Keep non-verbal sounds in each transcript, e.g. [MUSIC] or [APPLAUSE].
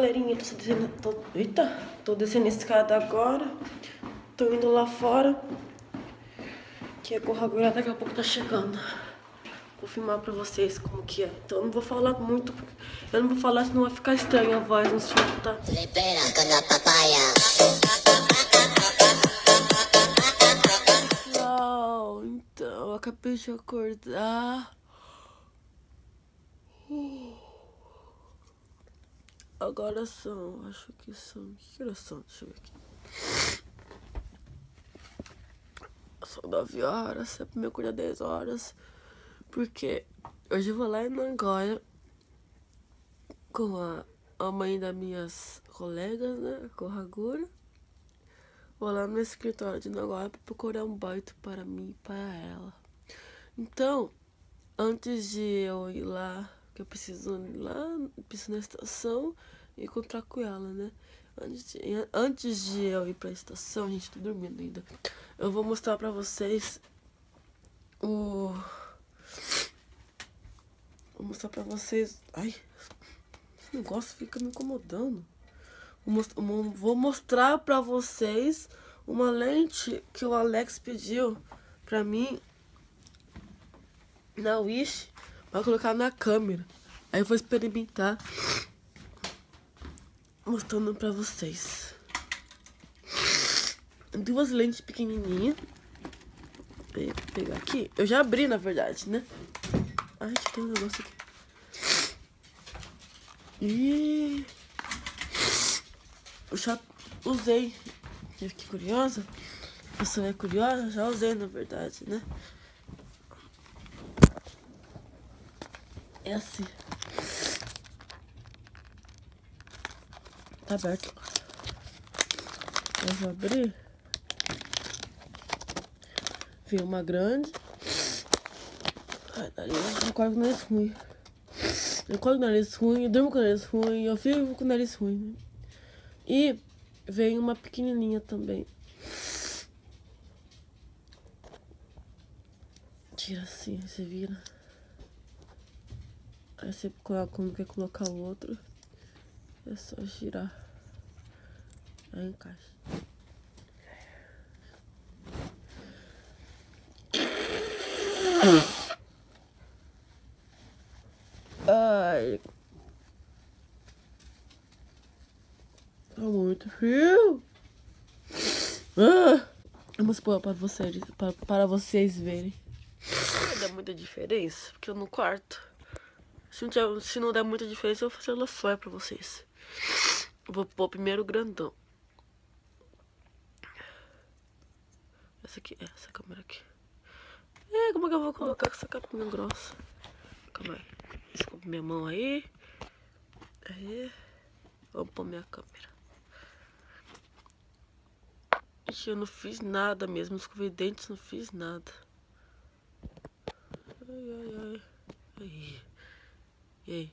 galerinha, tô descendo. Tô, eita, tô descendo a escada agora. Tô indo lá fora. Que a corragulha daqui a pouco tá chegando. Vou filmar pra vocês como que é. Então eu não vou falar muito. Eu não vou falar, senão vai ficar estranha a voz no som, tá? Pessoal, então eu acabei de acordar. Agora são, acho que são. Que horas são? Deixa eu ver aqui. São 9 horas, é pra me acordar 10 horas. Porque hoje eu vou lá em Nagoya com a, a mãe das minhas colegas, né? A Corragura. Vou lá no escritório de Nagoya pra procurar um baito para mim e para ela. Então, antes de eu ir lá, que eu preciso ir lá, preciso na estação encontrar com ela, né? Antes de, antes de eu ir pra estação, a gente, tô dormindo ainda. Eu vou mostrar pra vocês o Vou mostrar pra vocês. Ai, esse negócio fica me incomodando. Vou mostrar pra vocês uma lente que o Alex pediu pra mim na Wish pra colocar na câmera. Aí eu vou experimentar mostrando pra vocês. Duas lentes pequenininhas. Vou pegar aqui. Eu já abri, na verdade, né? Ai, tem um negócio aqui. E eu já usei. Eu fiquei curiosa. Você é curiosa? Já usei, na verdade, né? É assim. Tá aberto. Eu vou abrir. Veio uma grande. Ai, nariz, eu corto o nariz ruim. Eu corto o nariz ruim, eu durmo com o nariz ruim, eu vivo com o nariz ruim. E vem uma pequenininha também. Tira assim, você vira. Aí você coloca quando quer colocar o outro. É só girar. Aí encaixa. Ai. Tá muito frio. Ah. Vamos pôr para vocês, para, para vocês verem. Não dá muita diferença, porque eu no quarto. Se não, se não der muita diferença, eu vou fazer ela fora pra vocês. vou pôr primeiro grandão. Essa aqui, essa câmera aqui. É, como é que eu vou colocar essa capinha grossa? Calma aí. Desculpa minha mão aí. Aí. Vamos pôr minha câmera. Ixi, eu não fiz nada mesmo. Escovei dentes, não fiz nada. Ai, ai, ai. Aí. E aí?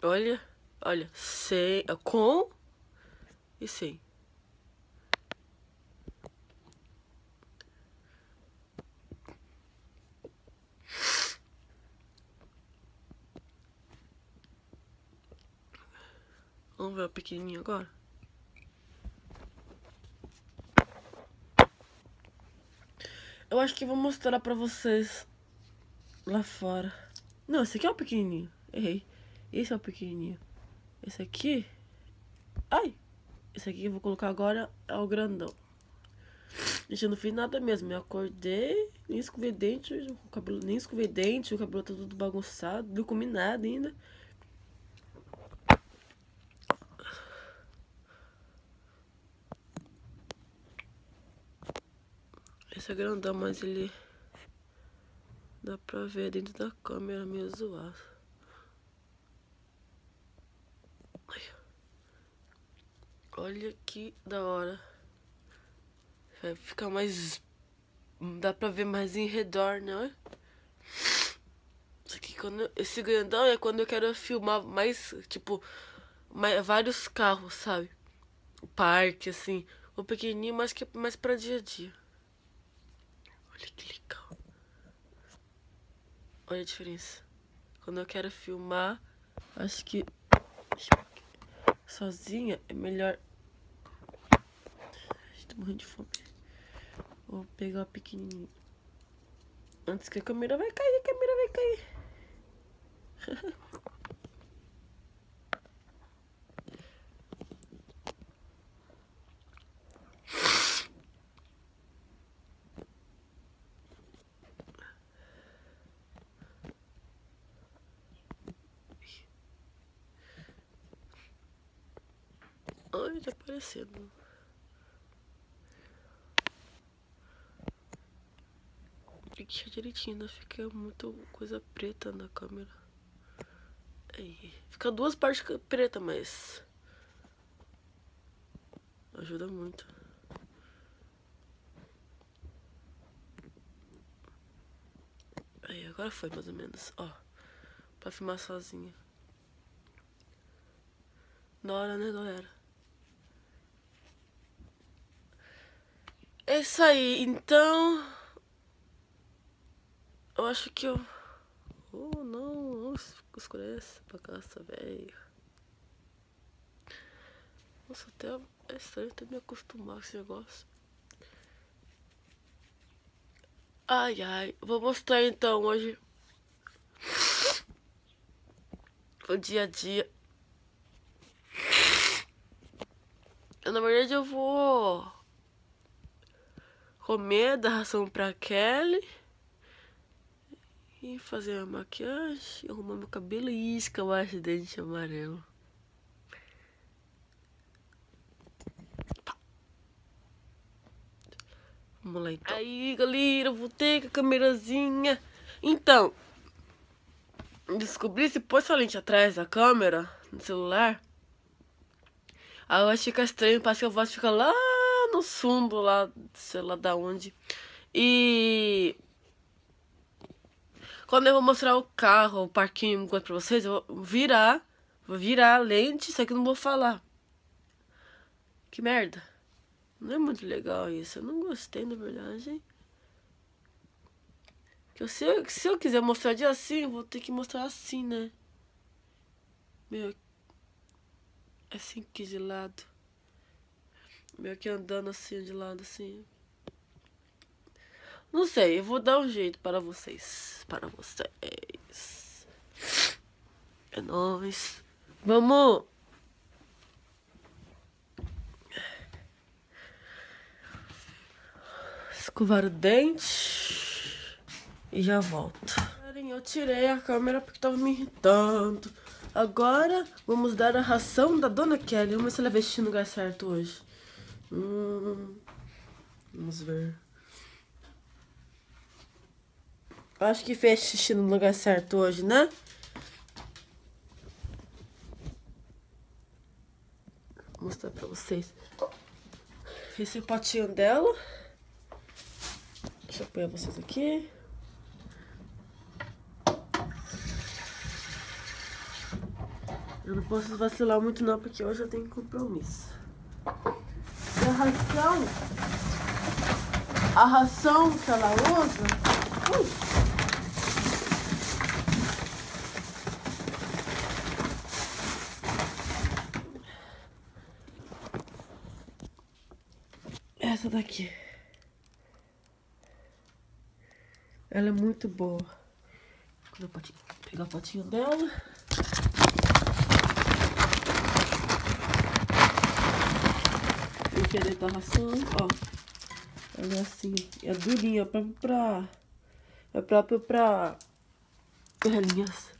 Olha, olha. Sem, com e sem. Vamos ver o pequenininho agora? Eu acho que vou mostrar pra vocês lá fora. Não, esse aqui é o pequenininho. Errei. Esse é o pequenininho. Esse aqui... Ai! Esse aqui eu vou colocar agora é o grandão. Gente, eu não fiz nada mesmo. Eu acordei, nem escovei dente, o cabelo, nem escovei dente, o cabelo tá tudo bagunçado. Não comi nada ainda. Esse é grandão, mas ele dá pra ver dentro da câmera meio zoado. Olha que da hora. Vai ficar mais. Dá pra ver mais em redor, né? Isso aqui, quando, esse grandão é quando eu quero filmar mais, tipo, mais, vários carros, sabe? O parque, assim. O pequenininho, mas que é mais pra dia a dia. Olha que legal. Olha a diferença. Quando eu quero filmar, acho que Sozinha é melhor. Tô morrendo de fome. Vou pegar a pequenininha. Antes que a câmera vai cair, a câmera vai cair. [LAUGHS] Ai, tá aparecendo. Tem que direitinho, não fica muito coisa preta na câmera. Aí, fica duas partes preta, mas ajuda muito. Aí, agora foi mais ou menos, ó, pra filmar sozinha. Na hora, né, galera? É isso aí, então. Eu acho que eu. Oh, não, não escurece pra caça, velho. Nossa, até é estranho até me acostumar com esse negócio. Ai, ai. Vou mostrar então hoje o dia a dia. Na verdade, eu vou comer, dar ração pra Kelly. E fazer a maquiagem, arrumar meu cabelo e escavar de dente amarelo. Vamos lá então. Aí, galera, voltei com a câmerazinha. Então, descobri se pôs sua lente atrás da câmera, no celular. Aí eu acho que fica estranho, parece que a voz fica lá fundo lá, sei lá da onde. E quando eu vou mostrar o carro, o parquinho pra vocês, eu vou virar, vou virar a lente, só que eu não vou falar. Que merda. Não é muito legal isso. Eu não gostei, na verdade. Que se, eu, se eu quiser mostrar de assim, eu vou ter que mostrar assim, né? Meu. Assim que de lado. Meio que andando assim de lado assim. Não sei, eu vou dar um jeito para vocês. Para vocês. É nóis. Vamos. Escovar o dente. E já volto. Eu tirei a câmera porque tava me irritando. Agora, vamos dar a ração da Dona Kelly. Vamos ver se ela vestiu no lugar certo hoje. Hum, vamos ver. Acho que fez xixi no lugar certo hoje, né? Vou mostrar pra vocês. Esse potinho dela. Deixa eu pôr vocês aqui. Eu não posso vacilar muito não, porque hoje eu tenho compromisso ração, a ração que ela usa, essa daqui. Ela é muito boa. Vou pegar o potinho dela. Que dentro da ração, ó. Ela é assim, é durinha, é próprio pra... É próprio pra... Galinhas.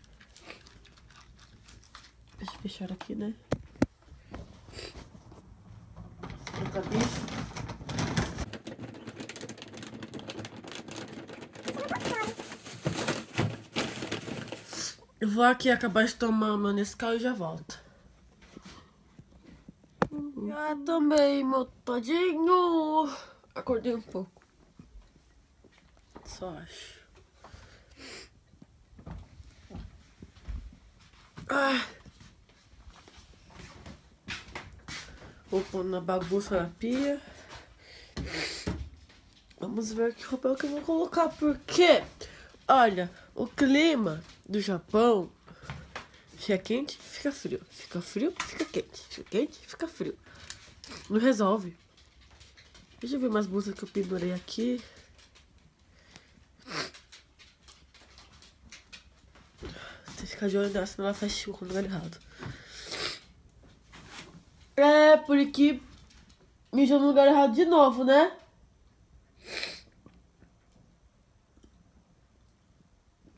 Deixa eu fechar aqui, né? Bicho. Eu vou aqui acabar de tomar meu Nescau e já volto. Tomei meu todinho. Acordei um pouco. Só acho. Ah. Vou pôr na bagunça na pia. Vamos ver que roupa que eu vou colocar. Porque, olha, o clima do Japão Fica quente, fica frio. Fica frio, fica quente. Fica quente, fica frio. Não resolve. Deixa eu ver umas blusas que eu pendurei aqui. Tem que ficar de olho nela, senão ela faz chuva no lugar errado. É, porque mijou no lugar errado de novo, né?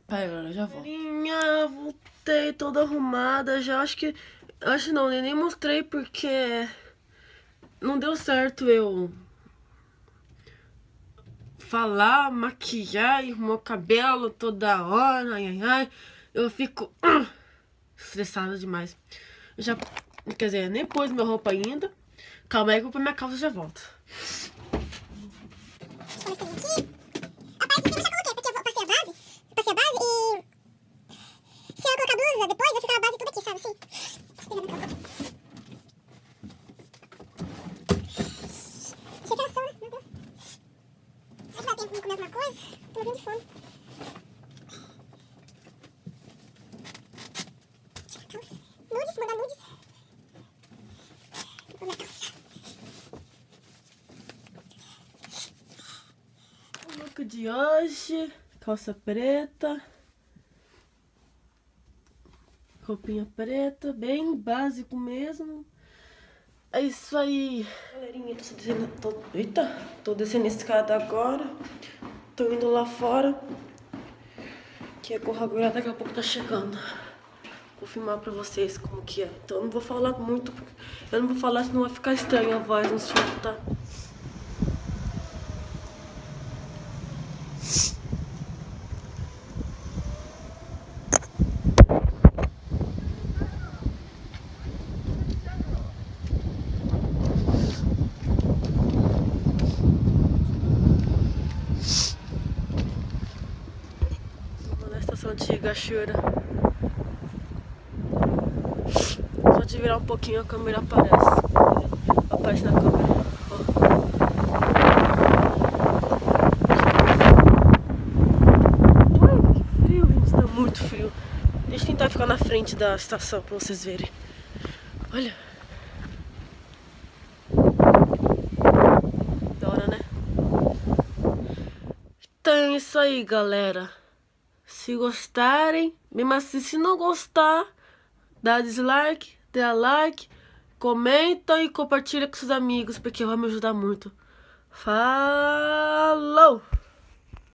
Peraí, agora já volto. Minha, voltei toda arrumada já. Acho que. Acho não, nem mostrei porque não deu certo eu falar, maquiar, meu cabelo toda hora, ai ai ai. Eu fico uh, estressada demais. Eu já, quer dizer, nem pus minha roupa ainda. Calma aí que eu vou pôr minha calça e já volto. De hoje, calça preta, roupinha preta, bem básico mesmo. É isso aí. Galerinha, tô descendo, tô, eita, tô descendo a escada agora, tô indo lá fora, que a corragulha daqui a pouco tá chegando. Vou filmar pra vocês como que é. Então eu não vou falar muito, eu não vou falar senão vai ficar estranha a voz no som, tá? Chura. Só te virar um pouquinho a câmera aparece. Aparece na câmera. que frio, gente. Tá muito frio. Deixa eu tentar ficar na frente da estação pra vocês verem. Olha. Da né? Então é isso aí, galera. Se gostarem, mesmo assim, se não gostar, dá dislike, dá like, comenta e compartilha com seus amigos, porque vai me ajudar muito. Falou!